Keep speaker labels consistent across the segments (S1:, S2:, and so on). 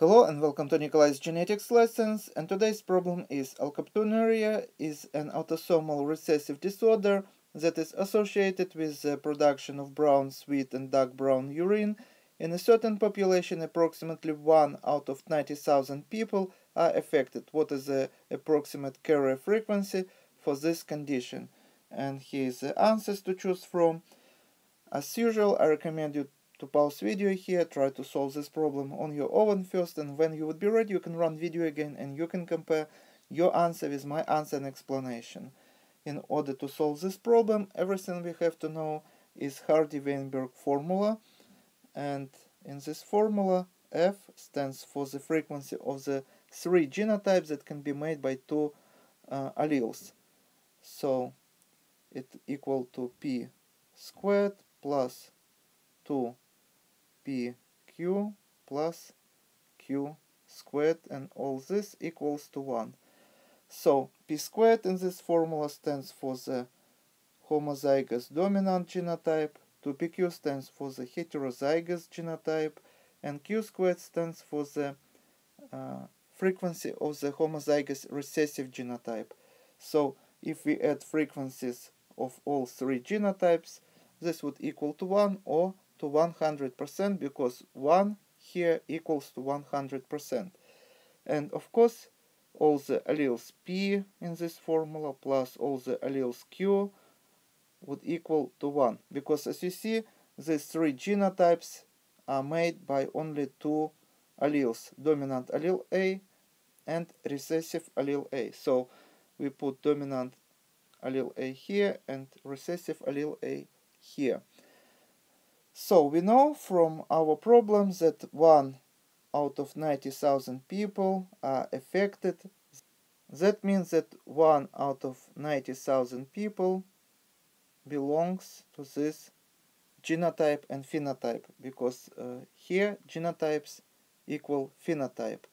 S1: Hello and welcome to Nikolay's genetics lessons and today's problem is alkaptonuria is an autosomal recessive disorder that is associated with the production of brown, sweet and dark brown urine. In a certain population approximately 1 out of 90,000 people are affected. What is the approximate carrier frequency for this condition? And here is the answers to choose from. As usual I recommend you to pause video here, try to solve this problem on your own first, and when you would be ready, you can run video again and you can compare your answer with my answer and explanation. In order to solve this problem, everything we have to know is Hardy-Weinberg formula, and in this formula, F stands for the frequency of the three genotypes that can be made by two uh, alleles. So it equal to P squared plus 2 pq plus q squared and all this equals to 1. So p squared in this formula stands for the homozygous dominant genotype, 2pq stands for the heterozygous genotype, and q squared stands for the uh, frequency of the homozygous recessive genotype. So if we add frequencies of all three genotypes, this would equal to 1 or to 100% because 1 here equals to 100%. And of course, all the alleles P in this formula plus all the alleles Q would equal to 1. Because as you see, these three genotypes are made by only two alleles, dominant allele A and recessive allele A. So we put dominant allele A here and recessive allele A here. So we know from our problems that one out of 90,000 people are affected. That means that one out of 90,000 people belongs to this genotype and phenotype because uh, here genotypes equal phenotype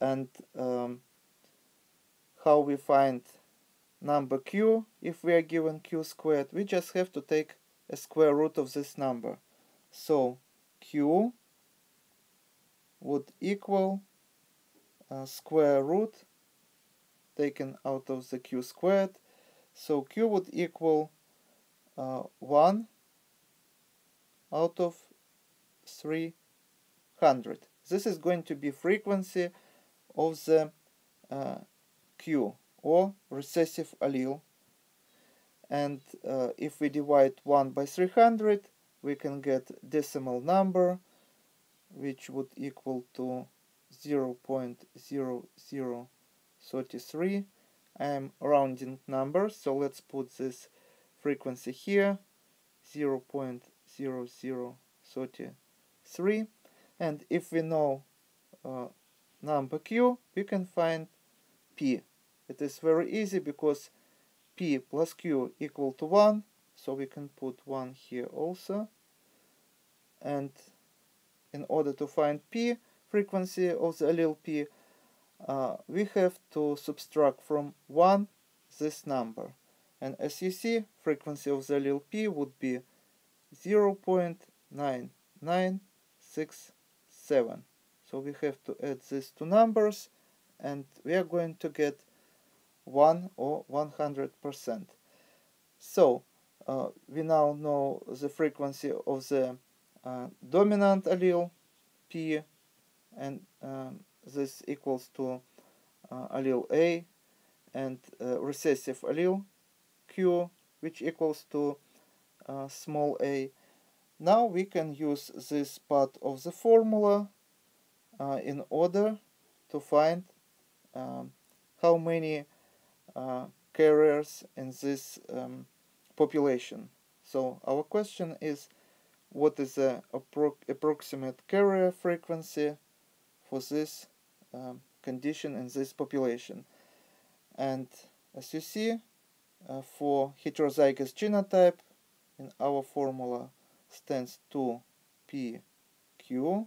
S1: and um, how we find number q if we are given q squared we just have to take a square root of this number. So q would equal uh, square root taken out of the q squared. So q would equal uh, 1 out of 300. This is going to be frequency of the uh, q or recessive allele and uh, if we divide 1 by 300 we can get decimal number which would equal to 0 0.0033 I am rounding numbers so let's put this frequency here 0 0.0033 and if we know uh, number q we can find p. It is very easy because p plus q equal to 1 so we can put 1 here also. And in order to find p frequency of the allele p uh, we have to subtract from 1 this number. And as you see frequency of the allele p would be 0 0.9967 so we have to add these two numbers and we are going to get 1 or 100%. So uh, we now know the frequency of the uh, dominant allele P and um, this equals to uh, allele A and uh, recessive allele Q which equals to uh, small a. Now we can use this part of the formula uh, in order to find um, how many carriers in this um, population. So our question is what is the appro approximate carrier frequency for this um, condition in this population. And as you see, uh, for heterozygous genotype, in our formula stands 2pq.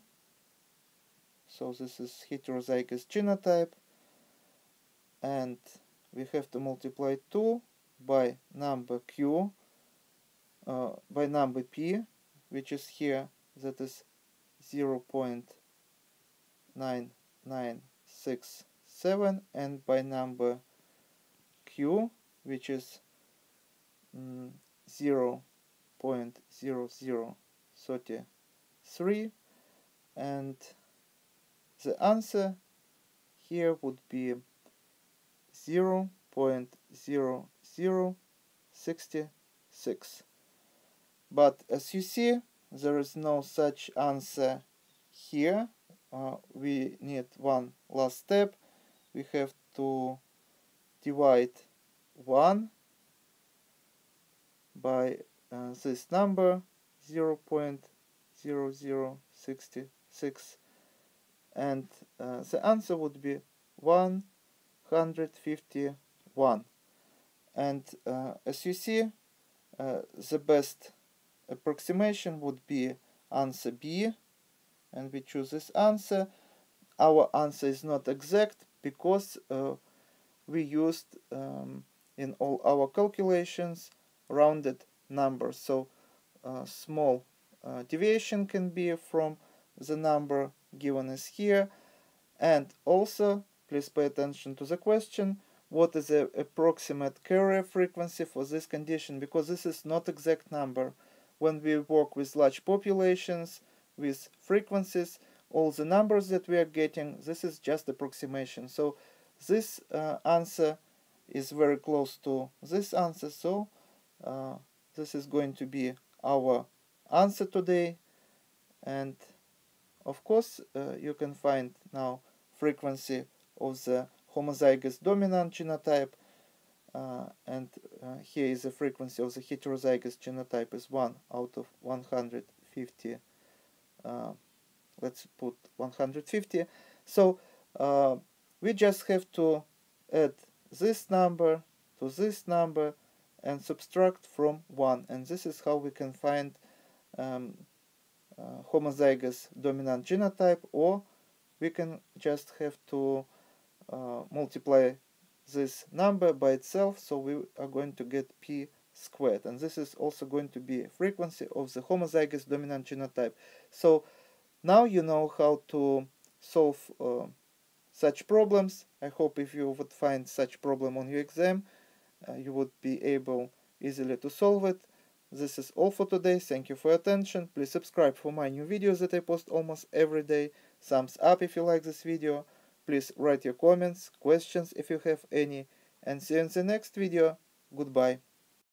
S1: So this is heterozygous genotype. And we have to multiply 2 by number q uh, by number p which is here that is 0 9967 and by number q which is mm, 0 0.0033 and the answer here would be 0 0.0066 but as you see there is no such answer here. Uh, we need one last step. We have to divide 1 by uh, this number 0 0.0066 and uh, the answer would be 151 and uh, as you see uh, the best approximation would be answer B and we choose this answer. Our answer is not exact because uh, we used um, in all our calculations rounded numbers. So uh, small uh, deviation can be from the number given as here. And also please pay attention to the question what is the approximate carrier frequency for this condition? Because this is not exact number. When we work with large populations with frequencies all the numbers that we are getting this is just approximation. So this uh, answer is very close to this answer. So uh, this is going to be our answer today. And of course uh, you can find now frequency of the homozygous dominant genotype uh, and uh, here is the frequency of the heterozygous genotype is 1 out of 150 uh, let's put 150 so uh, we just have to add this number to this number and subtract from 1 and this is how we can find um, uh, homozygous dominant genotype or we can just have to multiply this number by itself so we are going to get p squared. And this is also going to be frequency of the homozygous dominant genotype. So now you know how to solve uh, such problems. I hope if you would find such problem on your exam uh, you would be able easily to solve it. This is all for today. Thank you for your attention. Please subscribe for my new videos that I post almost every day. Thumbs up if you like this video please write your comments questions if you have any and see you in the next video. Goodbye